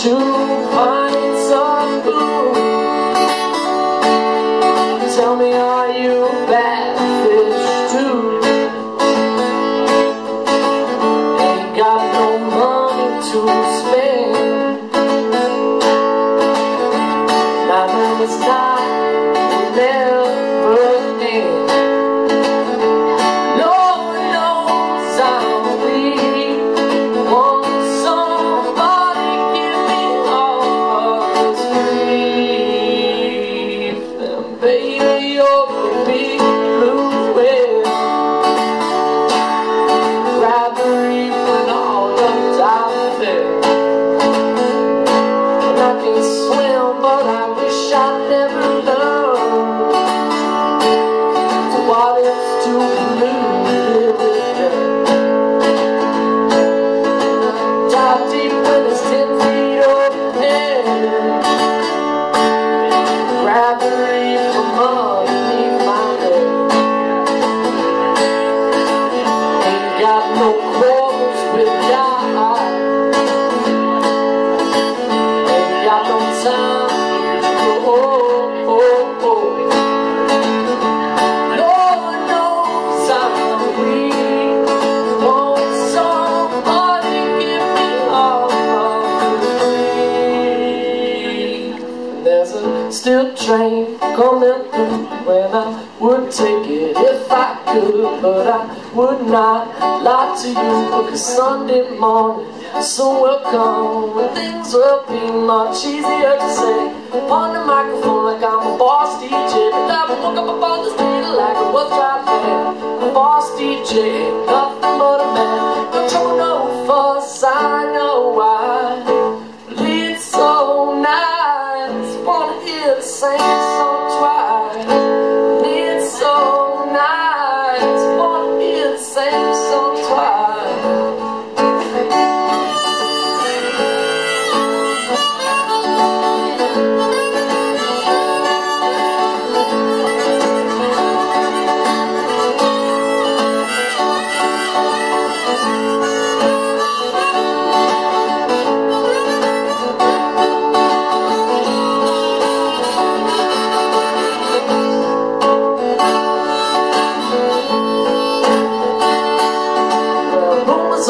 To find some blue Tell me are you bad fish too? Ain't got no money to spend I can swim but I wish I never train coming through When I would take it. If I could But I would not lie to you Because Sunday morning so will come When things will be much easier to say. On the microphone like I'm a boss DJ But I woke up upon the street like it was there A boss DJ, nothing but a man same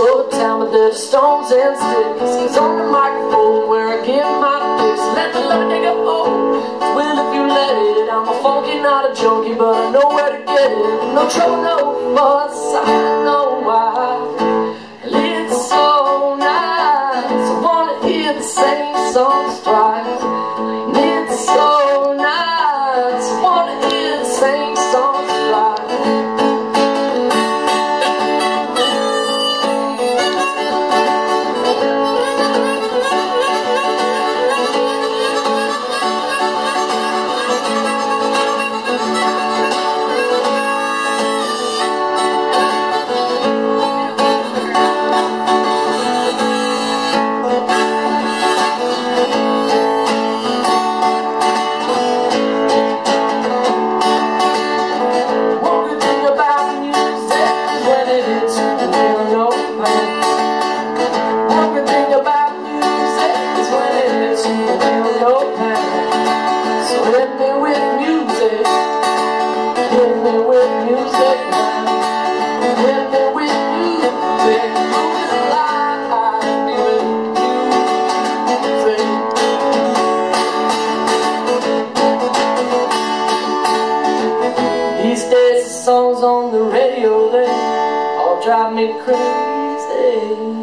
Rumors over town, but they're stones and sticks. It's on the microphone where I give my fix. Let the love dig a hole. Oh, well, if you let it, I'm a funky, not a junkie, but I know where to get it. No trouble, no fuss, I know why. It's so nice. I wanna hear the same songs twice. So hit me with music, hit me with music now. Hit me with music, move the line with music. These days the songs on the radio they all drive me crazy